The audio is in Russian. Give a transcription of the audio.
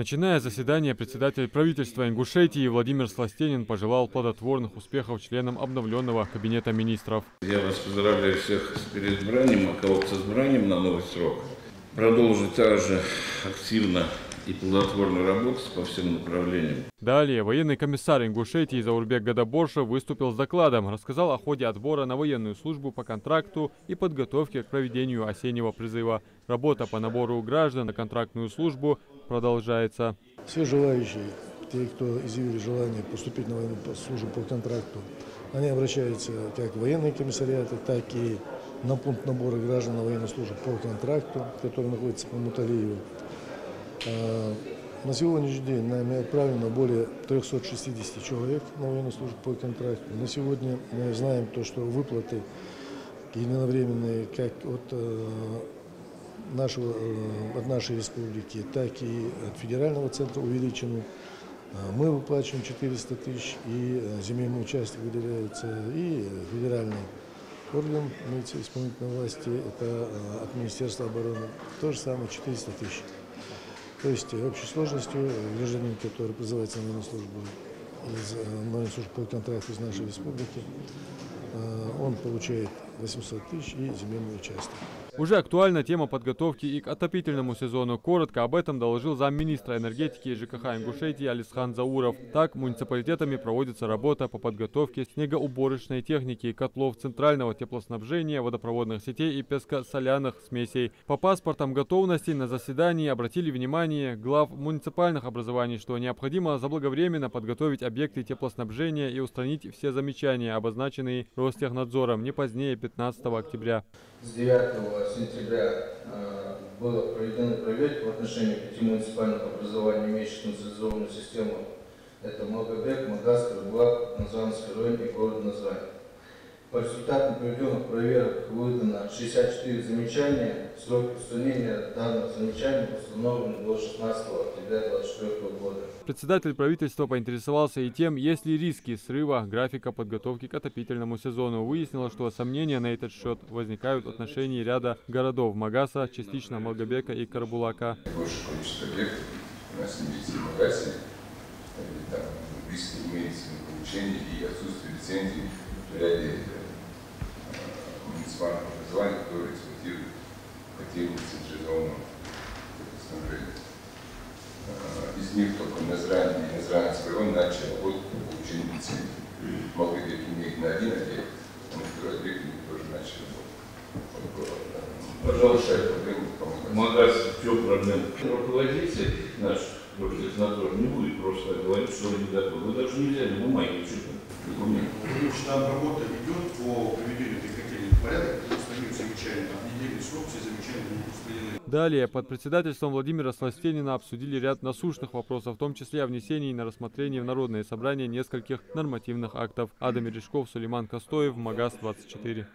Начиная заседание, председатель правительства Ингушетии Владимир Сластенин пожелал плодотворных успехов членам обновленного кабинета министров. Я вас поздравляю всех с переизбранием, а кого с избранием на новый срок. Продолжить также активно и плодотворно работать по всем направлениям. Далее военный комиссар Ингушетии Заурбек Гадаборша выступил с докладом, рассказал о ходе отбора на военную службу по контракту и подготовке к проведению осеннего призыва. Работа по набору граждан на контрактную службу продолжается. Все желающие, те, кто изъявили желание поступить на военную службу по контракту, они обращаются как в военные комиссариаты, так и на пункт набора граждан на военную службу по контракту, который находится по Муталиеву. А, на сегодняшний день нами отправлено более 360 человек на военную службу по контракту. На сегодня мы знаем то, что выплаты единовременные как от э, нашего, э, от нашей республики, так и от федерального центра увеличены. А, мы выплачиваем 400 тысяч, и э, земельный участок выделяется, и федеральный орган исполнительной власти, это от Министерства обороны, то же самое 400 тысяч. То есть общей сложностью гражданин, который призывается на военную службу, из, на службу по контракту из нашей республики, он получает 800 тысяч и земельный участок. Уже актуальна тема подготовки и к отопительному сезону. Коротко об этом доложил замминистра энергетики и ЖКХ Ингушетии Алисхан Зауров. Так, муниципалитетами проводится работа по подготовке снегоуборочной техники котлов центрального теплоснабжения, водопроводных сетей и песко-соляных смесей. По паспортам готовности на заседании обратили внимание глав муниципальных образований, что необходимо заблаговременно подготовить объекты теплоснабжения и устранить все замечания, обозначенные Ростехнадзором не позднее 15 октября. С 9 сентября э, было проведены проверки в отношении пяти муниципальных образований, имеющих централизованную систему. Это Малгобек, Магаз, Карабулак, Назранский район и город Назрань. По результатам проведенных проверок выдано 64 замечания. Срок устранения данных замечаний установлен до 16 октября 2024 года. Председатель правительства поинтересовался и тем, есть ли риски срыва графика подготовки к отопительному сезону. Выяснилось, что сомнения на этот счет возникают в отношении ряда городов Магаса, частично Малгобека и Карабулака. Большее количество объектов у нас имеется в Магасе, там риски имеется на получение и отсутствие лицензии в ряде муниципальных образований, которые эксплуатируют котельные централизованного снабжения. Из них только Назрань и Назранский район начали работу по получению лицензии. Молгобек имеет на один объект, а на второй объект мы тоже начали работу. Пожалуйста, Магаз, в чем проблема? Руководитель наш Роспотребнадзор не будет просто говорить, что он не готов. Вы даже не взяли бумаги, что-то, документы. Там работа идет по приведению этой котельной порядок. Далее под председательством Владимира Сластенина обсудили ряд насущных вопросов, в том числе о внесении на рассмотрение в Народное собрание нескольких нормативных актов. Адам Мережков, Сулейман Костоев, МАГАЗ 24.